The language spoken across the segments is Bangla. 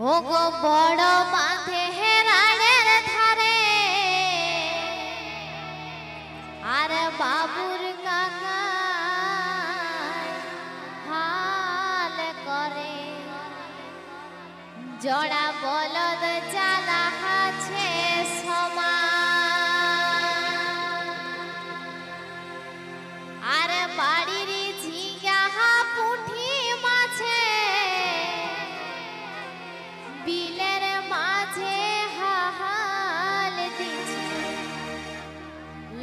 ও গো বড় মাঠে হেরাড়ের ধারে আর বাবুর কাকা হাল করে জড়া বলদ চালা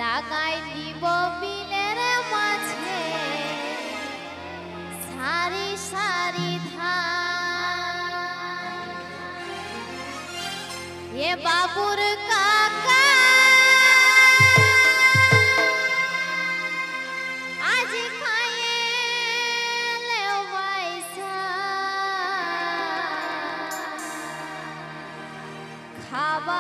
লাগাই দিব বিলের মাঝে। সারি সারি ধান। এ বাবুর কাকা। খাবার